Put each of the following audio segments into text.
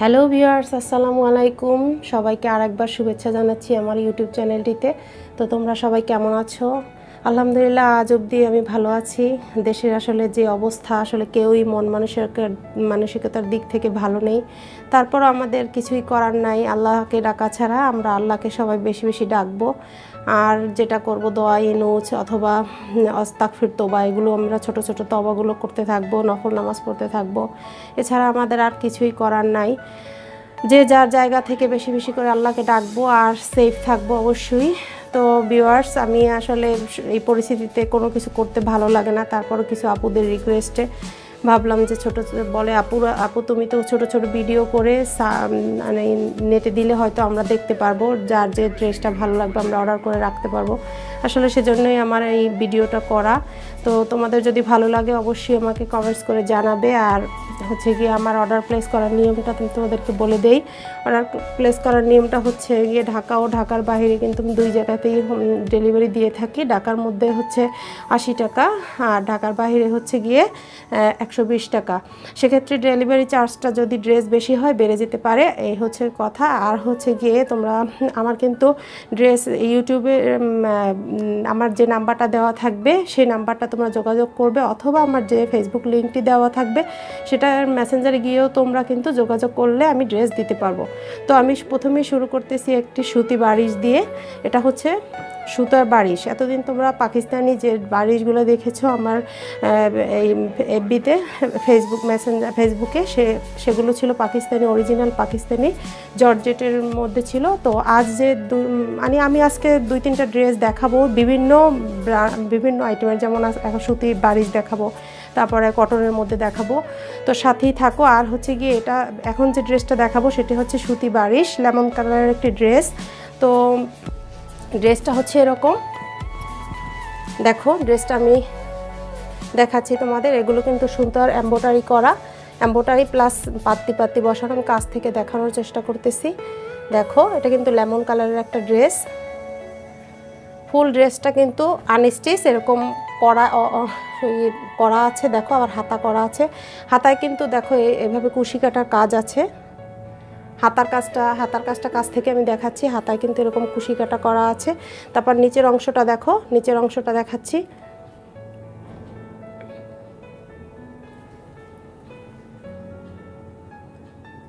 Hello viewers আসসালামু আলাইকুম। সবাইকে আরেকবার শুভেচ্ছা জানাচ্ছি আমার ইউটিউব চ্যানেলটিতে তো তোমরা সবাই কেমন আছো? আলহামদুলিল্লাহ, আজ অবধি আমি ভালো আছি। দেশের আসলে যে অবস্থা, আসলে কেউই মন মানসিকতার মানসিকতার দিক থেকে ভালো নেই। তারপর আমাদের কিছুই করার নাই। আল্লাহকে ডাকা ছাড়া আমরা আল্লাহকে সবাই বেশি বেশি ডাকবো। আর যেটা করব, দোয়া ইনুজ অথবা অস্তাকফির তোবা, এগুলো আমরা ছোট ছোট তবাগুলো করতে থাকব, নফল নামাজ পড়তে থাকব। এছাড়া আমাদের আর কিছুই করার নাই। যে যার জায়গা থেকে বেশি বেশি করে আল্লাহকে ডাকবো আর সেফ থাকব অবশ্যই। তো ভিউয়ার্স আমি আসলে এই পরিস্থিতিতে কোনো কিছু করতে ভালো লাগে না। তারপরও কিছু আপুদের রিকোয়েস্টে ভাবলাম যে ছোট বলে, আপু আপু, তুমি তো ছোট ছোট ভিডিও করে মানে নেটে দিলে হয়তো আমরা দেখতে পারব, যার যে ড্রেসটা ভালো লাগবে আমরা অর্ডার করে রাখতে পারব। আসলে সেজন্যই আমার এই ভিডিওটা করা। তো তোমাদের যদি ভালো লাগে অবশ্যই আমাকে কমেন্টস করে জানাবে। আর হচ্ছে গিয়ে আমার অর্ডার প্লেস করার নিয়মটা তুমি তোমাদেরকে বলে দেই। অর্ডার প্লেস করার নিয়মটা হচ্ছে গিয়ে ঢাকা ও ঢাকার বাইরে কিন্তু আমি দুই জায়গাতেই ডেলিভারি দিয়ে থাকি। ঢাকার মধ্যে হচ্ছে আশি টাকা আর ঢাকার বাইরে হচ্ছে গিয়ে একশো বিশ টাকা। সেক্ষেত্রে ডেলিভারি চার্জটা যদি ড্রেস বেশি হয়, বেড়ে যেতে পারে। এই হচ্ছে কথা। আর হচ্ছে গিয়ে তোমরা, আমার কিন্তু ড্রেস ইউটিউবে আমার যে নাম্বারটা দেওয়া থাকবে, সেই নাম্বারটা তোমরা যোগাযোগ করবে অথবা আমার যে ফেসবুক লিঙ্কটি দেওয়া থাকবে সেটার মেসেঞ্জারে গিয়েও তোমরা কিন্তু যোগাযোগ করলে আমি ড্রেস দিতে পারব। তো আমি প্রথমেই শুরু করতেছি একটি সুতি বারিশ দিয়ে। এটা হচ্ছে সুতার বারিশ। এতদিন তোমরা পাকিস্তানি যে বারিশগুলো দেখেছ আমার এই এফবিতে ফেসবুক মেসেঞ্জার ফেসবুকে সে, সেগুলো ছিল পাকিস্তানি অরিজিনাল পাকিস্তানি জর্জেটের মধ্যে ছিল। তো আজ যে মানে আমি আজকে দুই তিনটা ড্রেস দেখাবো। বিভিন্ন বিভিন্ন আইটেমের যেমন এখন সুতি বারিশ দেখাবো। তারপরে কটনের মধ্যে দেখাবো। তো সাথেই থাকো। আর হচ্ছে গিয়ে এটা এখন যে ড্রেসটা দেখাবো, সেটি হচ্ছে সুতি বারিশ, লেমন কালারের একটি ড্রেস। তো ড্রেসটা হচ্ছে এরকম। দেখো, ড্রেসটা আমি দেখাচ্ছি তোমাদের। এগুলো কিন্তু সুন্দর এম্বোটারি করা। এম্বোটারি প্লাস পাত্তি পাত্তি বসানো। আমি কাছ থেকে দেখানোর চেষ্টা করতেছি। দেখো, এটা কিন্তু লেমন কালারের একটা ড্রেস। ফুল ড্রেসটা কিন্তু আনস্টিচ, এরকম করা করা আছে, দেখো আবার হাতা করা আছে। হাতায় কিন্তু দেখো এভাবে কুশি কাটার কাজ আছে। হাতার কাজটা হাতার কাজটা কাছ থেকে আমি দেখাচ্ছি, হাতায় কিন্তু এরকম কুশি কাটা করা আছে। তারপর নিচের অংশটা দেখো, নিচের অংশটা দেখাচ্ছি।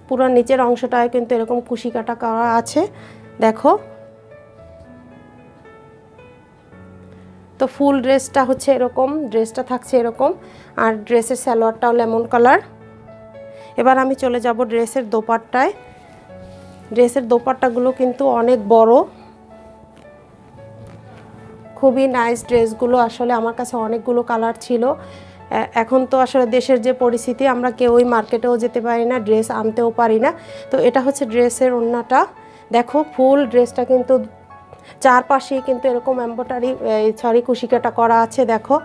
পুরো নিচের অংশটায় কিন্তু এরকম কুশি কাটা করা আছে, দেখো। তো ফুল ড্রেসটা হচ্ছে এরকম, ড্রেসটা থাকছে এরকম, আর ড্রেসের স্যালোয়ারটাও লেমন কালার। এবার আমি চলে যাব ড্রেসের দোপাট্টায়। ড্রেসের দোপাট্টাগুলো কিন্তু অনেক বড়। খুবই নাইস ড্রেসগুলো, আসলে আমার কাছে অনেকগুলো কালার ছিল। এখন তো আসলে দেশের যে পরিস্থিতি, আমরা কেউই মার্কেটেও যেতে পারি না, ড্রেস আনতেও পারি না। তো এটা হচ্ছে ড্রেসের ওড়নাটা দেখো ফুল, ড্রেসটা কিন্তু চারপাশেই কিন্তু এরকম এম্বোটারি সরি কুশিকাটা করা আছে, দেখো।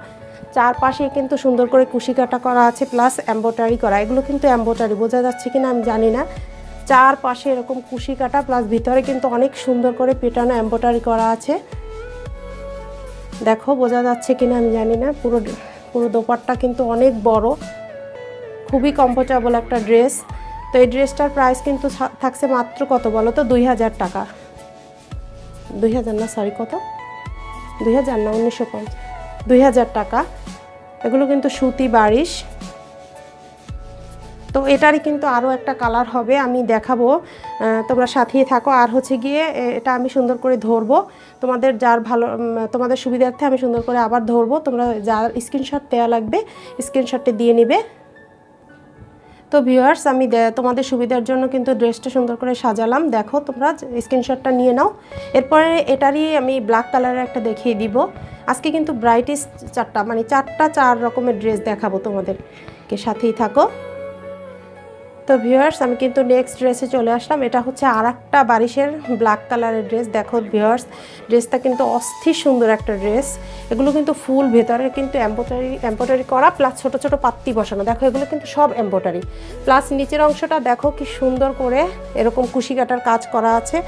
চারপাশে কিন্তু সুন্দর করে কুশিকাটা করা আছে প্লাস এম্বোটারি করা। এগুলো কিন্তু এম্বোটারি বোঝা যাচ্ছে কিনা আমি জানি না। চারপাশে এরকম কুশি কাটা প্লাস ভিতরে কিন্তু অনেক সুন্দর করে পেটানো এম্বোটারি করা আছে। দেখো, বোঝা যাচ্ছে কিনা আমি জানি না। পুরো পুরো দোপারটা কিন্তু অনেক বড়। খুবই কমফোর্টেবল একটা ড্রেস তো এই ড্রেসটার প্রাইস কিন্তু থাকছে মাত্র কত বলো তো? দুই হাজার টাকা। দুই হাজার না সরি কত? দুই হাজার না, উনিশশো পঞ্চাশ। দুই হাজার টাকা। এগুলো কিন্তু সুতি, বারিশ। তো এটারই কিন্তু আরও একটা কালার হবে, আমি দেখাবো। তোমরা সাথিয়ে থাকো। আর হচ্ছে গিয়ে এটা আমি সুন্দর করে ধরবো। তোমাদের যার ভালো তোমাদের সুবিধার্থে আমি সুন্দর করে আবার ধরবো। তোমরা যার স্ক্রিনশট দেওয়া লাগবে, স্ক্রিনশটটি দিয়ে নিবে। তো ভিউয়ার্স আমি তোমাদের সুবিধার জন্য কিন্তু ড্রেসটা সুন্দর করে সাজালাম। দেখো তোমরা, স্ক্রিনশটটা নিয়ে নাও। এরপরে এটারই আমি ব্ল্যাক কালারের একটা দেখিয়ে দিব। আজকে কিন্তু ব্রাইটিস চারটা মানে চারটা চার রকমের ড্রেস দেখাবো তোমাদেরকে। সাথেই থাকো। তো ভিউয়ার্স আমি কিন্তু নেক্সট ড্রেসে চলে আসলাম। এটা হচ্ছে আর একটা বারিশের ব্ল্যাক কালারের ড্রেস দেখো ভিউয়ার্স ড্রেসটা কিন্তু অস্থির সুন্দর একটা ড্রেস এগুলো কিন্তু ফুল ভেতরে কিন্তু এম্বোটারি এম্বোটারি করা প্লাস ছোট ছোট পাত্তি বসানো। দেখো, এগুলো কিন্তু সব এম্বোটারি প্লাস নিচের অংশটা দেখো কি সুন্দর করে এরকম কুশি কাটার কাজ করা আছে।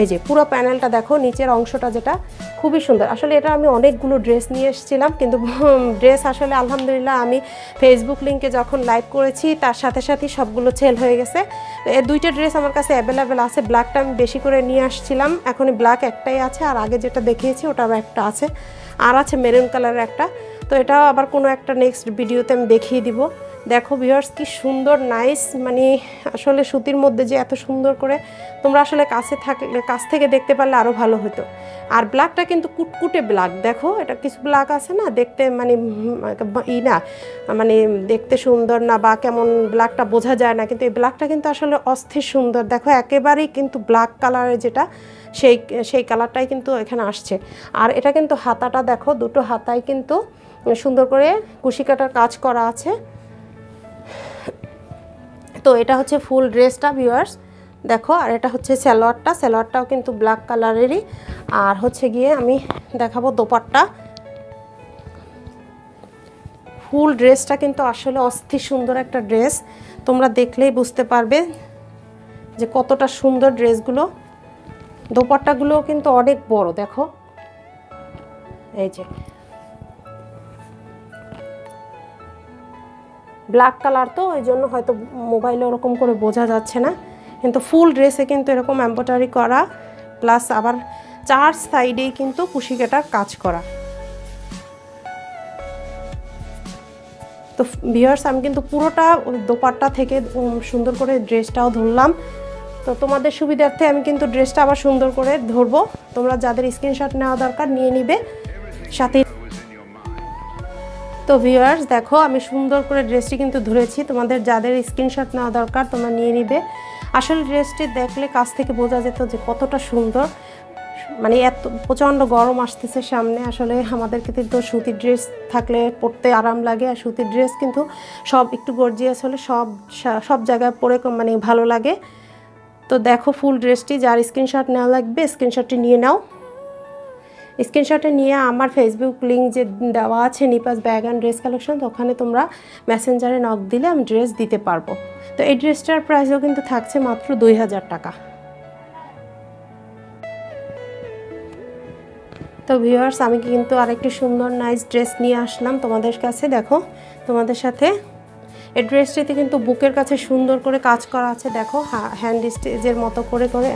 এই যে পুরো প্যানেলটা দেখো, নিচের অংশটা যেটা, খুবই সুন্দর। আসলে এটা আমি অনেকগুলো ড্রেস নিয়ে এসেছিলাম, কিন্তু ড্রেস আসলে আলহামদুলিল্লাহ আমি ফেসবুক লিঙ্কে যখন লাইভ করেছি, তার সাথে সাথে সবগুলো সেল হয়ে গেছে। এর দুইটা ড্রেস আমার কাছে অ্যাভেলেবেল আছে। ব্ল্যাকটা আমি বেশি করে নিয়ে আসছিলাম। এখন ব্ল্যাক একটাই আছে। আর আগে যেটা দেখিয়েছি ওটাও একটা আছে। আর আছে মেরুন কালারের একটা। তো এটাও আবার কোনো একটা নেক্সট ভিডিওতে আমি দেখিয়ে দিব। দেখো ভিউয়ার্স কি সুন্দর নাইস মানে আসলে সুতির মধ্যে যে এত সুন্দর করে তোমরা আসলে কাছে থাকলে কাছ থেকে দেখতে পারলে আরও ভালো হতো আর ব্ল্যাকটা কিন্তু কুটকুটে ব্ল্যাক দেখো, এটা কিছু ব্ল্যাক আছে না, দেখতে মানে ই না মানে দেখতে সুন্দর না বা কেমন ব্ল্যাকটা বোঝা যায় না, কিন্তু এই ব্ল্যাকটা কিন্তু আসলে অস্থির সুন্দর। দেখো, একেবারেই কিন্তু ব্ল্যাক কালারের যেটা, সেই সেই কালারটাই কিন্তু এখানে আসছে। আর এটা কিন্তু হাতাটা দেখো, দুটো হাতায় কিন্তু সুন্দর করে কুশি কাটার কাজ করা আছে। তো এটা হচ্ছে ফুল ড্রেসটা ভিউয়ার্স দেখো, আর এটা হচ্ছে স্যালোয়ারটা। স্যালোয়ারটাও কিন্তু ব্ল্যাক কালারেরই আর হচ্ছে গিয়ে আমি দেখাবো দোপাট্টা। ফুল ড্রেসটা কিন্তু আসলে অস্থির সুন্দর একটা ড্রেস। তোমরা দেখলেই বুঝতে পারবে যে কতটা সুন্দর ড্রেসগুলো। দোপাট্টাগুলোও কিন্তু অনেক বড়, দেখো। এই যে ব্ল্যাক কালার তো ওই জন্য হয়তো মোবাইলে ওরকম করে বোঝা যাচ্ছে না। কিন্তু ফুল ড্রেসে কিন্তু এরকম এম্ব্রয়ডারি করা প্লাস আবার চার সাইডেই কিন্তু কুশিকাটার কাজ করা। তো ভিউয়ার্স আমি কিন্তু পুরোটা দোপাট্টা থেকে সুন্দর করে ড্রেসটাও ধরলাম। তো তোমাদের সুবিধার্থে আমি কিন্তু ড্রেসটা আবার সুন্দর করে ধরবো। তোমরা যাদের স্ক্রিনশট নেওয়া দরকার নিয়ে নিবে। সাথে তো ভিউয়ার্স দেখো, আমি সুন্দর করে ড্রেসটি কিন্তু ধরেছি। তোমাদের যাদের স্ক্রিনশট নেওয়া দরকার, তোমরা নিয়ে নিবে। আসলে ড্রেসটি দেখলে কাছ থেকে বোঝা যেত যে কতটা সুন্দর। মানে এত, প্রচণ্ড গরম আসতেছে সামনে। আসলে আমাদের কিন্তু সুতির ড্রেস থাকলে পরতে আরাম লাগে। আর সুতির ড্রেস কিন্তু সব একটু গর্জিয়াস হলে সব সব জায়গায় পরে মানে ভালো লাগে। তো দেখো ফুল ড্রেসটি যার স্ক্রিনশট নেওয়া লাগবে স্ক্রিনশটটি নিয়ে নাও। স্ক্রিনশটে নিয়ে আমার ফেসবুক লিঙ্ক যে দেওয়া আছে Nipa's bag and dress collection ওখানে তোমরা মেসেঞ্জারে নক দিলে আমি ড্রেস দিতে পারব। তো এই ড্রেসটার প্রাইসও কিন্তু থাকছে মাত্র দুই হাজার টাকা। তো ভিউয়ার্স আমি কিন্তু আরেকটি সুন্দর নাইস ড্রেস নিয়ে আসলাম তোমাদের কাছে, দেখো, তোমাদের সাথে। এই ড্রেসটিতে কিন্তু বুকের কাছে সুন্দর করে কাজ করা আছে, দেখো হ্যান্ড স্টেজের মতো করে করে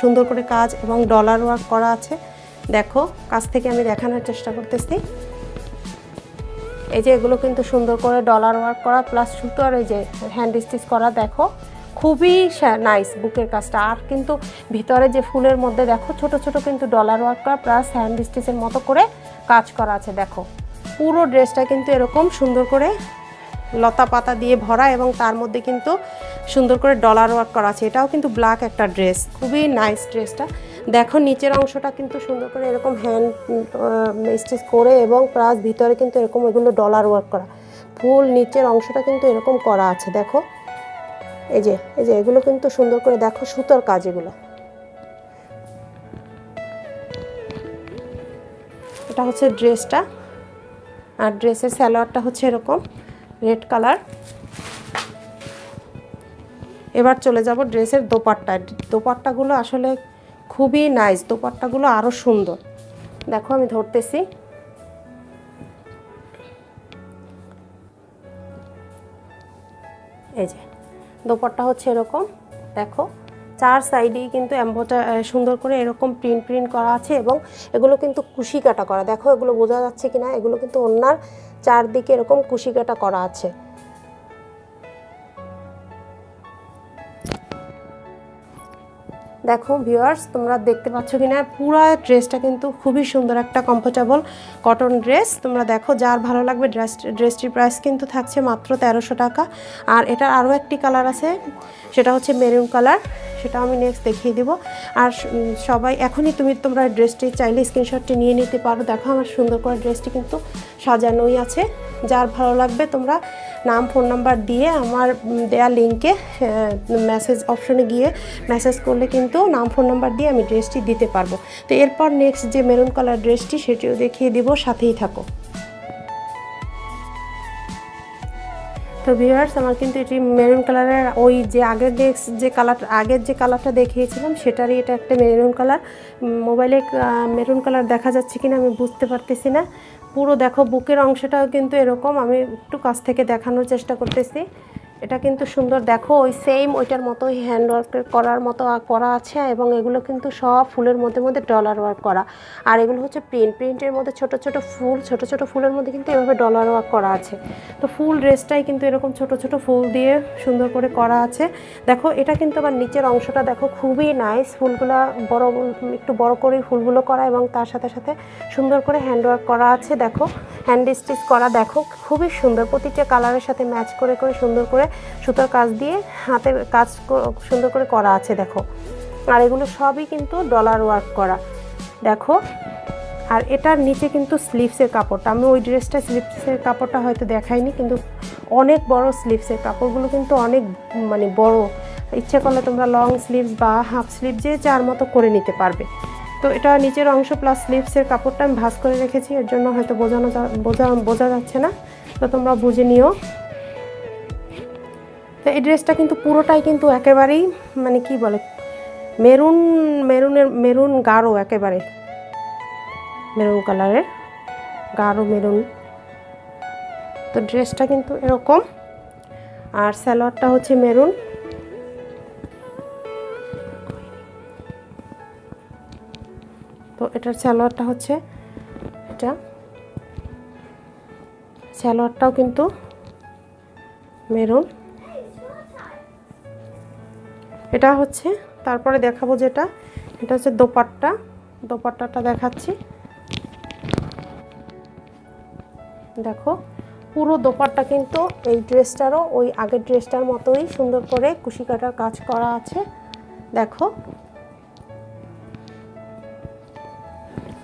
সুন্দর করে কাজ এবং ডলার ওয়ার্ক করা আছে। দেখো, কাছ থেকে আমি দেখানোর চেষ্টা করতেছি। এই যে এগুলো কিন্তু সুন্দর করে ডলার ওয়ার্ক করা প্লাস সুতোর এই যে হ্যান্ড স্টিচ করা, দেখো, খুবই নাইস বুকের কাজটা। আর কিন্তু ভিতরে যে ফুলের মধ্যে, দেখো, ছোট ছোট কিন্তু ডলার ওয়ার্ক করা প্লাস হ্যান্ড স্টিচের মতো করে কাজ করা আছে, দেখো। পুরো ড্রেসটা কিন্তু এরকম সুন্দর করে লতা পাতা দিয়ে ভরা এবং তার মধ্যে কিন্তু সুন্দর করে ডলার ওয়ার্ক করা আছে। এটাও কিন্তু ব্ল্যাক একটা ড্রেস খুবই নাইস ড্রেসটা দেখো, নিচের অংশটা কিন্তু সুন্দর করে এরকম হ্যান্ড স্টিচ করে এবং প্লাস ভিতরে কিন্তু এরকম এগুলো ডলার ওয়ার্ক করা। ফুল নিচের অংশটা কিন্তু এরকম করা আছে, দেখো। এই যে এই যে, এগুলো কিন্তু সুন্দর করে দেখো, সুতোর কাজ এগুলো। এটা হচ্ছে ড্রেসটা আর ড্রেসের স্যালোয়ারটা হচ্ছে এরকম রেড কালার এবার চলে যাব ড্রেসের দোপাট্টা দোপাট্টাগুলো আসলে খুবই নাইস দোপাট্টাগুলো আরও সুন্দর। দেখো আমি ধরতেছি। এই যে, দোপাট্টা হচ্ছে এরকম, দেখো। চার সাইডেই কিন্তু অ্যাম্বোটা সুন্দর করে এরকম প্রিন্ট প্রিন্ট করা আছে এবং এগুলো কিন্তু কুশি কাটা করা। দেখো এগুলো বোঝা যাচ্ছে কিনা? এগুলো কিন্তু অন্যার চারদিকে এরকম কুশি কাটা করা আছে। দেখো ভিউয়ার্স তোমরা দেখতে পাচ্ছ কি না পুরো ড্রেসটা কিন্তু খুবই সুন্দর একটা কমফোর্টেবল কটন ড্রেস তোমরা দেখো যার ভালো লাগবে ড্রেস ড্রেসটির প্রাইস কিন্তু থাকছে মাত্র তেরোশো টাকা। আর এটার আরও একটি কালার আছে, সেটা হচ্ছে মেরুন কালার সেটা আমি নেক্সট দেখিয়ে দিব। আর সবাই এখনই তুমি তোমরা ড্রেসটি চাইলে স্ক্রিনশটটি নিয়ে নিতে পারো। দেখো আমার সুন্দর করে ড্রেসটি কিন্তু সাজানোই আছে। যার ভালো লাগবে তোমরা নাম ফোন নাম্বার দিয়ে আমার দেয়া লিঙ্কে মেসেজ অপশনে গিয়ে মেসেজ করলে কিন্তু নাম ফোন নাম্বার দিয়ে আমি ড্রেসটি দিতে পারব। তো এরপর নেক্সট যে মেরুন কালার ড্রেসটি সেটিও দেখিয়ে দিব। সাথেই থাকো। তো ভিউয়ার্স আমার কিন্তু এটি মেরুন কালারের ওই যে আগের ডেক্স যে কালার আগের যে কালারটা দেখিয়েছিলাম, সেটারই এটা একটা মেরুন কালার মোবাইলে মেরুন কালার দেখা যাচ্ছে কিনা আমি বুঝতে পারতেছি না। পুরো দেখো, বুকের অংশটাও কিন্তু এরকম। আমি একটু কাছ থেকে দেখানোর চেষ্টা করতেছি। এটা কিন্তু সুন্দর। দেখো, ওই সেম ওইটার মতোই হ্যান্ড ওয়ার্কের করার মতো করা আছে এবং এগুলো কিন্তু সব ফুলের মধ্যে মধ্যে ডলার ওয়ার্ক করা। আর এগুলো হচ্ছে প্রিন্ট প্রিন্টের মধ্যে ছোট ছোট ফুল, ছোট ছোট ফুলের মধ্যে কিন্তু এভাবে ডলার ওয়ার্ক করা আছে। তো ফুল ড্রেসটাই কিন্তু এরকম ছোট ছোট ফুল দিয়ে সুন্দর করে করা আছে। দেখো, এটা কিন্তু আবার নিচের অংশটা দেখো খুবই নাইস ফুলগুলো বড়, একটু বড় করেই ফুলগুলো করা এবং তার সাথে সাথে সুন্দর করে হ্যান্ড ওয়ার্ক করা আছে। দেখো হ্যান্ড স্টিচ করা, দেখো, খুবই সুন্দর। প্রতিটা কালারের সাথে ম্যাচ করে করে সুন্দর করে সুতোর কাজ দিয়ে হাতের কাজ সুন্দর করে করা আছে, দেখো। আর এগুলো সবই কিন্তু ডলার ওয়ার্ক করা। দেখো, আর এটার নিচে কিন্তু স্লিভসের কাপড়টা। আমি ওই ড্রেসটা স্লিভসের কাপড়টা হয়তো দেখাইনি, কিন্তু অনেক বড় স্লিভসের কাপড়গুলো কিন্তু অনেক মানে বড়। ইচ্ছে করলে তোমরা লং স্লিভস বা হাফ স্লিভ যে যার মতো করে নিতে পারবে। তো এটা নিচের অংশ প্লাস স্লিভসের কাপড়টা আমি ভাজ করে রেখেছি, এর জন্য হয়তো বোঝানো বোঝা বোঝা যাচ্ছে না। তো তোমরা বুঝে নিও। তো এই ড্রেসটা কিন্তু পুরোটাই কিন্তু একেবারেই মানে কি বলে, মেরুন, মেরুনের, মেরুন গাঢ় একেবারে। মেরুন কালারের, গাঢ় মেরুন। তো ড্রেসটা কিন্তু এরকম। আর স্যালোয়ারটা হচ্ছে মেরুন। তো এটার স্যালোয়ারটা হচ্ছে এটা। স্যালোয়ারটাও কিন্তু মেরুন। এটা হচ্ছে, তারপরে দেখাবো যেটা। এটা হচ্ছে দোপাট্টা। দোপাট্টাটা দেখাচ্ছি। দেখো, পুরো দোপাট্টা কিন্তু এই ড্রেসটারও, ওই আগের ড্রেসটার মতোই সুন্দর করে কুশি কাটার কাজ করা আছে। দেখো।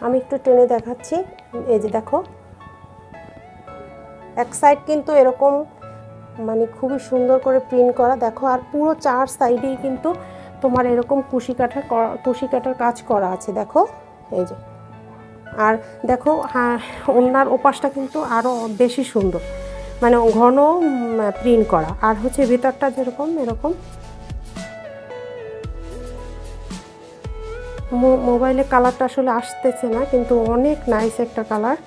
আমি একটু টেনে দেখাচ্ছি। এই যে দেখো। এক সাইড কিন্তু এরকম মানে খুবই সুন্দর করে প্রিন্ট করা। দেখো, আর পুরো চার সাইডেই কিন্তু তোমার এরকম কুশি কাঠার কুশি কাটার কাজ করা আছে, দেখো। এই যে। আর দেখো হ্যাঁ ওনার ওপাশটা কিন্তু আরও বেশি সুন্দর। মানে ঘন প্রিন্ট করা। আর হচ্ছে ভিতরটা যেরকম, এরকম। মোবাইলে কালারটা আসলে আসতেছে না, কিন্তু অনেক নাইস একটা কালার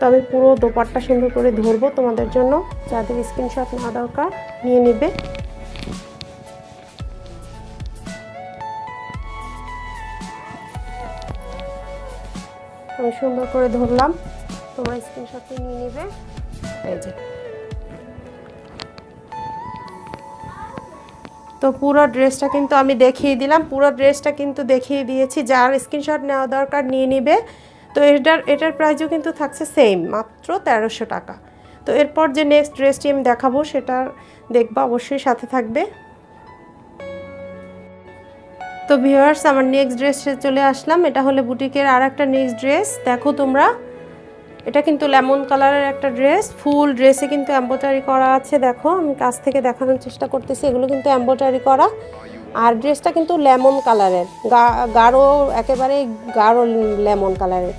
তবে পুরো দোপারটা সুন্দর করে ধরবো। তোমাদের জন্য যাদের স্ক্রিনশট নেওয়া দরকার নিয়ে নেবে। আমি সুন্দর করে ধরলাম। তোমরা স্ক্রিনশটটি নিয়ে নেবে। এই যে। তো পুরো ড্রেসটা কিন্তু আমি দেখিয়ে দিলাম। পুরো ড্রেসটা কিন্তু দেখিয়ে দিয়েছি। যার স্ক্রিনশট নেওয়া দরকার নিয়ে নিবে। তো এটার এটার প্রাইসও কিন্তু থাকছে সেম মাত্র তেরোশো টাকা। তো এরপর যে নেক্সট ড্রেসটি আমি দেখাবো সেটা দেখবা, অবশ্যই সাথে থাকবে। তো ভিউয়ার্স আমার নেক্সট ড্রেসে চলে আসলাম। এটা হলো বুটিকের আর একটা নেক্সট ড্রেস দেখো তোমরা, এটা কিন্তু লেমন কালারের একটা ড্রেস ফুল ড্রেসে কিন্তু এম্ব্রয়ডারি করা আছে। দেখো, আমি কাছ থেকে দেখানোর চেষ্টা করতেছি, এগুলো কিন্তু এম্ব্রয়ডারি করা। আর ড্রেসটা কিন্তু লেমন কালারের গাঢ়, একেবারে গাঢ় লেমন কালারের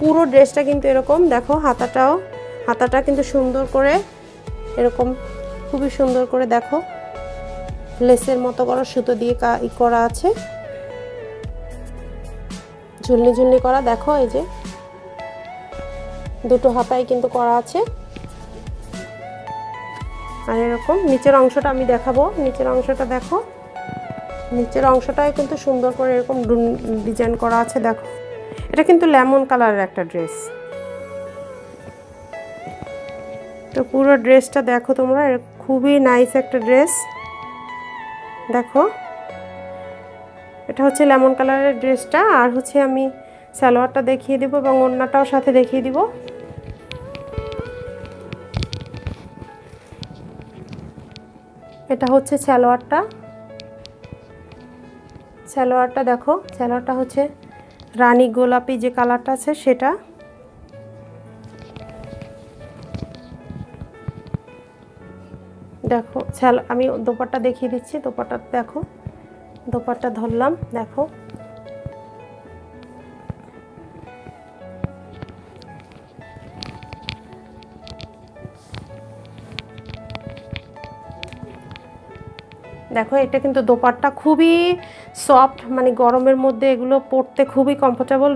পুরো ড্রেসটা কিন্তু এরকম, দেখো হাতাটাও, হাতাটা কিন্তু সুন্দর করে এরকম, খুবই সুন্দর করে দেখো। লেসের মতো করা সুতো দিয়ে ই করা আছে। ঝুলনি ঝুলনি করা, দেখো এই যে। দুটো হাতাই কিন্তু করা আছে। আর এরকম, নিচের অংশটা আমি দেখাবো। নিচের অংশটা দেখো। নিচের অংশটাই কিন্তু সুন্দর করে এরকম ডিজাইন করা আছে, দেখো। এটা কিন্তু লেমন কালারের একটা ড্রেস। তো পুরো ড্রেসটা দেখো তোমরা খুবই নাইস একটা ড্রেস। দেখো। এটা হচ্ছে লেমন কালারের ড্রেসটা, আর হচ্ছে আমি সালোয়ারটা দেখিয়ে দিব এবং অন্যটাও সাথে দেখিয়ে দিব। এটা হচ্ছে সালোয়ারটা। সালোয়ারটা দেখো। সালোয়ারটা হচ্ছে রানী গোলাপি যে কালারটা আছে সেটা। দেখো আমি দোপারটা দেখিয়ে দিচ্ছি দোপারটা দেখো দোপারটা ধরলাম, দেখো। দেখো, এটা কিন্তু দোপাট্টা খুবই সফট মানে গরমের মধ্যে এগুলো পরতে খুবই কমফোর্টেবল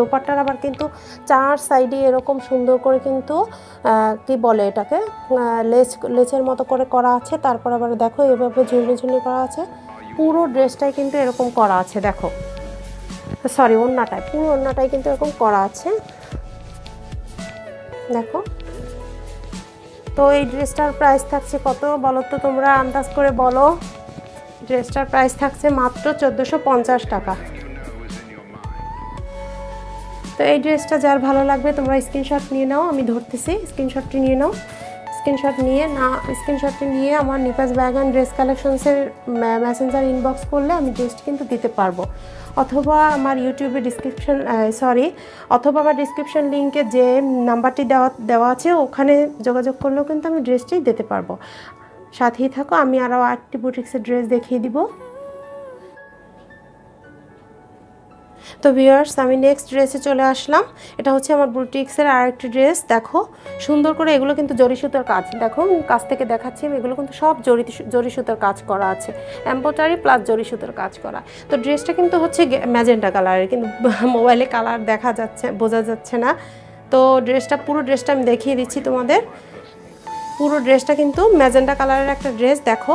দোপাট্টার আবার কিন্তু চার সাইডে এরকম সুন্দর করে কিন্তু কি বলে এটাকে? লেচ লেচের মতো করে করা আছে। তারপর আবার দেখো, এভাবে ঝুলনি ঝুলনি করা আছে। পুরো ড্রেসটাই কিন্তু এরকম করা আছে, দেখো। সরি ওন্নাটায় পুরো ওন্নাটাই কিন্তু এরকম করা আছে। দেখো। তো এই ড্রেসটার প্রাইস থাকছে কত বলো তো তোমরা? আন্দাজ করে বলো। ড্রেসটার প্রাইস থাকছে মাত্র চোদ্দোশো টাকা। তো এই ড্রেসটা যার ভালো লাগবে তোমরা স্ক্রিনশট নিয়ে নাও, আমি ধরতেছি, স্ক্রিনশটটি নিয়ে নাও। স্ক্রিনশট নিয়ে না, স্ক্রিনশটটি নিয়ে আমার নিপাস ব্যাগ অ্যান্ড ড্রেস কালেকশনসের মেসেঞ্জার ইনবক্স করলে আমি ড্রেসটি কিন্তু দিতে পারব। অথবা আমার ইউটিউবে ডিসক্রিপশন সরি অথবা আমার ডিসক্রিপশন লিঙ্কে যে নাম্বারটি দেওয়া দেওয়া আছে, ওখানে যোগাযোগ করলেও কিন্তু আমি ড্রেসটি দিতে পারব। সাথেই থাকো, আমি আরও একটি বুটিক্সের ড্রেস দেখিয়ে দিব। তো ভিউয়ার্স, আমি নেক্সট ড্রেসে চলে আসলাম। এটা হচ্ছে আমার বুটিক্সের আরেকটি ড্রেস, দেখো। সুন্দর করে এগুলো কিন্তু জরি সুতোর কাজ, দেখো কাছ থেকে দেখাচ্ছি, আমি এগুলো কিন্তু সব জরি জরি সুতোর কাজ করা আছে। এম্পোটারি প্লাস জরি সুতোর কাজ করা। তো ড্রেসটা কিন্তু হচ্ছে ম্যাজেন্টা কালারের কিন্তু মোবাইলে কালার দেখা যাচ্ছে, বোঝা যাচ্ছে না। তো ড্রেসটা, পুরো ড্রেসটা আমি দেখিয়ে দিচ্ছি তোমাদের। পুরো ড্রেসটা কিন্তু ম্যাজেন্টা কালারের একটা ড্রেস, দেখো।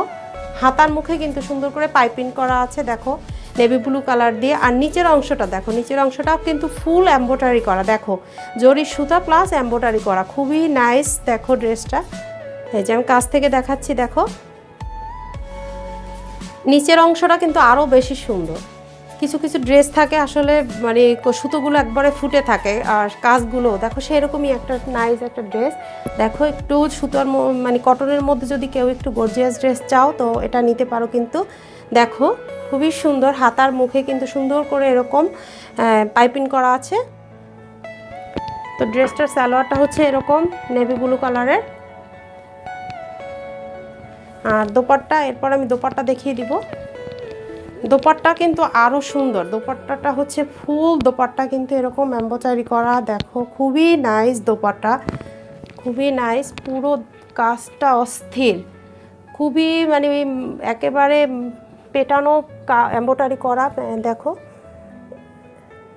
হাতার মুখে কিন্তু সুন্দর করে পাইপিং করা আছে, দেখো। নেভি ব্লু কালার দিয়ে, আর নিচের অংশটা, দেখো, নিচের অংশটাও কিন্তু ফুল এম্বোটারি করা, দেখো। জরি সুতা প্লাস এম্বোটারি করা, খুবই নাইস, দেখো ড্রেসটা। এই যে আমি কাছ থেকে দেখাচ্ছি, দেখো। নিচের অংশটা কিন্তু আরও বেশি সুন্দর। কিছু কিছু ড্রেস থাকে আসলে মানে সুতোগুলো একবারে ফুটে থাকে আর কাজগুলো। দেখো সেরকমই একটা নাইস একটা ড্রেস দেখো একটু সুতোর মানে কটনের মধ্যে যদি কেউ একটু গর্জিয়াস ড্রেস চাও, তো এটা নিতে পারো কিন্তু। দেখো, খুবই সুন্দর হাতার মুখে কিন্তু সুন্দর করে এরকম পাইপিং করা আছে। তো ড্রেসটার সালোয়ারটা হচ্ছে এরকম নেভি ব্লু কালারের আর দোপাট্টা, এরপর আমি দোপাট্টা দেখিয়ে দিব। দোপাট্টা কিন্তু আরও সুন্দর। দোপাট্টাটা হচ্ছে ফুল, দোপাট্টা কিন্তু এরকম এম্বোচারি করা, দেখো, খুবই নাইস দোপাট্টা। খুবই নাইস পুরো কাজটা অস্থির। খুবই মানে একেবারে পেটানো এম্বোটারি করা দেখো।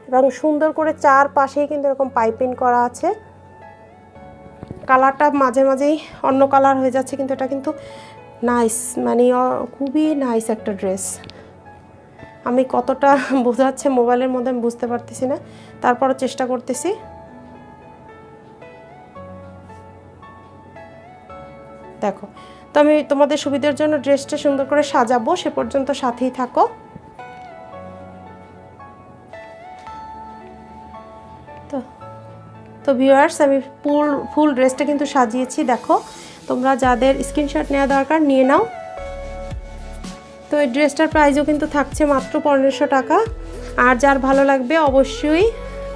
এবং সুন্দর করে চার পাশেই কিন্তু এরকম পাইপিং করা আছে। কালারটা মাঝে মাঝেই অন্য কালার হয়ে যাচ্ছে, কিন্তু এটা কিন্তু নাইস মানে খুবই নাইস একটা ড্রেস আমি কতটা বোঝাচ্ছে মোবাইলের মধ্যে আমি বুঝতে পারতেছি না। তারপরও চেষ্টা করতেছি। দেখো, তো আমি তোমাদের সুবিধার জন্য ড্রেসটা সুন্দর করে সাজাবো, সে পর্যন্ত সাথেই থাকো। তো তো ভিউয়ার্স আমি ফুল ফুল ড্রেসটা কিন্তু সাজিয়েছি, দেখো। তোমরা যাদের স্ক্রিনশট নেওয়া দরকার, নিয়ে নাও। তো এই ড্রেসটার প্রাইসও কিন্তু থাকছে মাত্র পনেরোশো টাকা। আর যার ভালো লাগবে অবশ্যই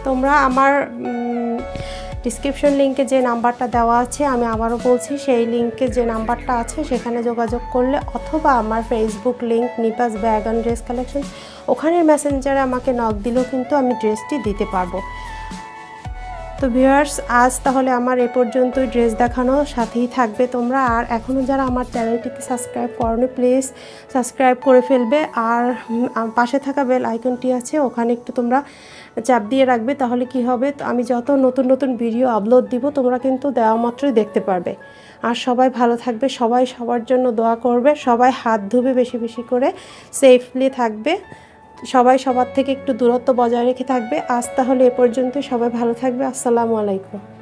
তোমরা আমার ডিসক্রিপশন লিঙ্কে যে নাম্বারটা দেওয়া আছে, আমি আবারও বলছি, সেই লিঙ্কে যে নাম্বারটা আছে, সেখানে যোগাযোগ করলে অথবা আমার Facebook link Nipa's bag and dress collection ওখানের মেসেঞ্জারে আমাকে নক দিলেও কিন্তু আমি ড্রেসটি দিতে পারব। তো ভিউয়ার্স, আজ তাহলে আমার এ পর্যন্তই। ড্রেস দেখানো সাথেই থাকবে তোমরা। আর এখনও যারা আমার চ্যানেলটিকে সাবস্ক্রাইব করনি, প্লিজ সাবস্ক্রাইব করে ফেলবে। আর পাশে থাকা বেল আইকনটি আছে, ওখানে একটু তোমরা চাপ দিয়ে রাখবে, তাহলে কি হবে? আমি যত নতুন নতুন ভিডিও আপলোড দিব, তোমরা কিন্তু দেওয়া মাত্রই দেখতে পারবে। আর সবাই ভালো থাকবে, সবাই সবার জন্য দোয়া করবে, সবাই হাত ধুবে বেশি বেশি করে সেফলি থাকবে। সবাই সবার থেকে একটু দূরত্ব বজায় রেখে থাকবে। আজ তাহলে এ পর্যন্ত সবাই ভালো থাকবে। আসসালামু আলাইকুম।